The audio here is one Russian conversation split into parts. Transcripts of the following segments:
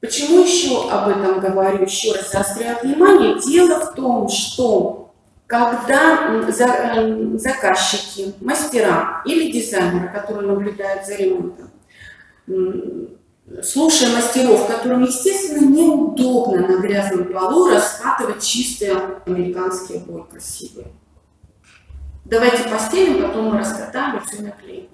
Почему еще об этом говорю, еще раз заостряю внимание? Дело в том, что когда заказчики, мастера или дизайнеры, которые наблюдают за ремонтом, слушая мастеров, которым, естественно, неудобно на грязном полу раскатывать чистые американские обои красивые. Давайте постелим, потом мы раскатаем и все наклеим.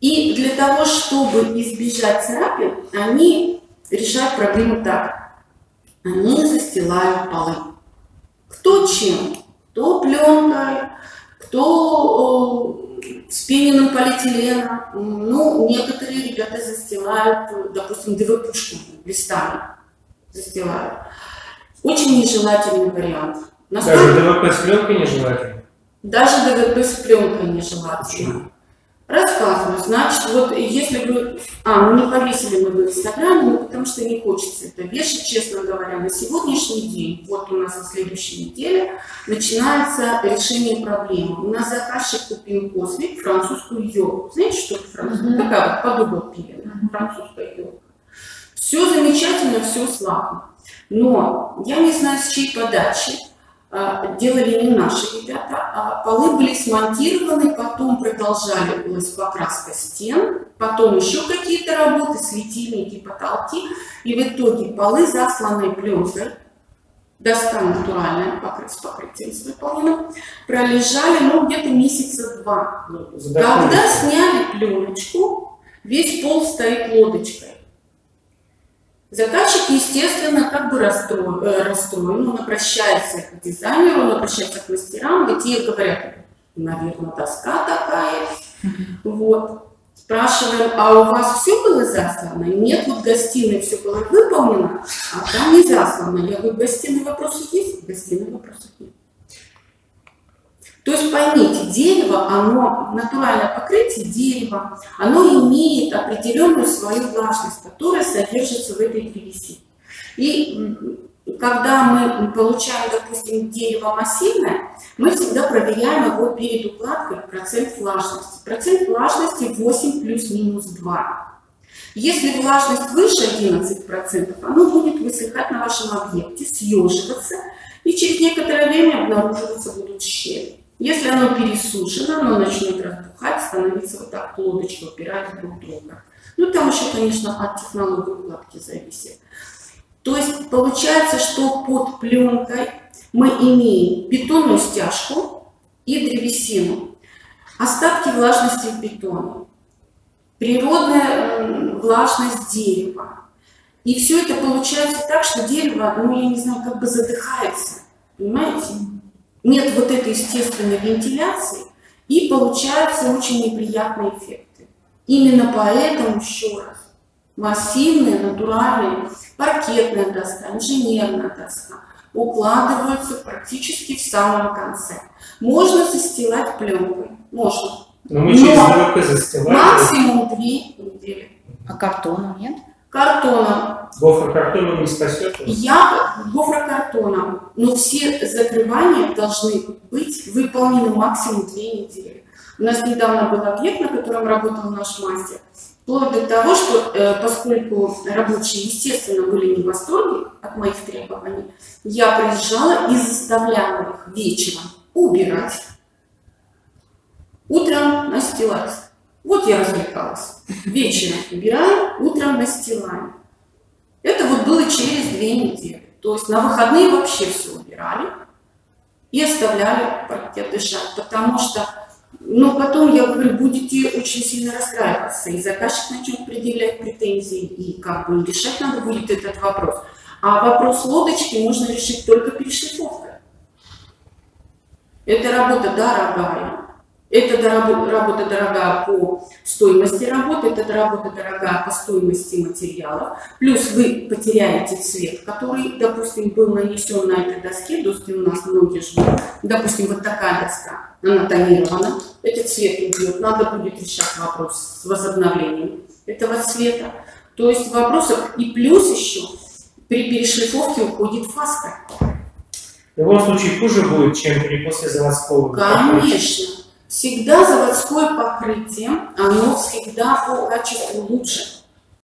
И для того, чтобы избежать царапин, они решают проблему так. Они застилают полы. Кто чем? Кто пленкой, кто спиненным полиэтиленом. Ну, некоторые ребята застилают, допустим, ДВПшку листами застилают. Очень нежелательный вариант. Насколько... Даже ДВП с пленкой нежелательно? Даже ДВП с пленкой нежелательно. Рассказываю. Значит, вот если вы... А, ну не повесили мы в Инстаграме, ну потому что не хочется это вешать, честно говоря. На сегодняшний день, вот у нас на следующей неделе, начинается решение проблемы. У нас заказчик купил космик, французскую йогу. Знаете, что это французская? Mm-hmm. Такая вот подуба пилена, французская йога. Все замечательно, все славно. Но я не знаю, с чьей подачи делали не наши ребята, а полы были смонтированы, потом продолжалась покраска стен, потом еще какие-то работы, светильники, потолки, и в итоге полы засланные пленкой, доска натуральная, с покрытием с выполненным, пролежали, ну, где-то месяца два. Когда сняли пленочку, весь пол стоит лодочкой. Заказчик, естественно, как бы расстроен, э, расстроен, он обращается к дизайнеру, он обращается к мастерам, те говорят, наверное, доска такая. Вот. Спрашиваем, а у вас все было заслано? Нет, вот в гостиной все было выполнено, а там не заслано. Я говорю, в гостиной вопросы есть? В гостиной вопросов нет. То есть поймите, дерево, оно, натуральное покрытие дерева, оно имеет определенную свою влажность, которая содержится в этой древесине. И когда мы получаем, допустим, дерево массивное, мы всегда проверяем его перед укладкой процент влажности. Процент влажности 8 плюс-минус 2. Если влажность выше 11%, оно будет высыхать на вашем объекте, съеживаться, и через некоторое время обнаруживаться будут щели. Если оно пересушено, оно начнет разбухать, становиться вот так, лодочка упирать друг друга. Ну, там еще, конечно, от технологии укладки зависит. То есть получается, что под пленкой мы имеем бетонную стяжку и древесину. Остатки влажности в бетоне, природная влажность дерева. И все это получается так, что дерево, ну, я не знаю, как бы задыхается. Понимаете? Нет вот этой естественной вентиляции, и получаются очень неприятные эффекты. Именно поэтому, еще раз, массивные, натуральные, паркетная доска, инженерная доска укладываются практически в самом конце. Можно застилать пленкой, можно. Но мы через Но максимум две недели. А картона нет? Картона. Гофрокартоном не спасет? Я гофрокартоном, но все закрывания должны быть выполнены максимум две недели. У нас недавно был объект, на котором работал наш мастер. Вплоть до того, что э, поскольку рабочие, естественно, были не в восторге от моих требований, я приезжала и заставляла их вечером убирать, утром настилать. Вот я развлекалась. Вечером убираем, утром настилаем. Было через две недели. То есть на выходные вообще все убирали и оставляли паркет дышать, потому что, ну, потом, я говорю, будете очень сильно расстраиваться, и заказчик начнет предъявлять претензии, и как бы решать надо будет этот вопрос. А вопрос лодочки можно решить только перешлифовкой. Это работа дорогая, это работа дорогая по стоимости работы, это работа дорогая по стоимости материалов. Плюс вы потеряете цвет, который, допустим, был нанесен на этой доске. Доски у нас многие живут. Допустим, вот такая доска, она тонирована. Этот цвет уйдет. Надо будет решать вопрос с возобновлением этого цвета. То есть вопросов. И плюс еще при перешлифовке уходит фаска. В любом случае хуже будет, чем при после заводского. Конечно. Всегда заводское покрытие, оно всегда по качеству лучше.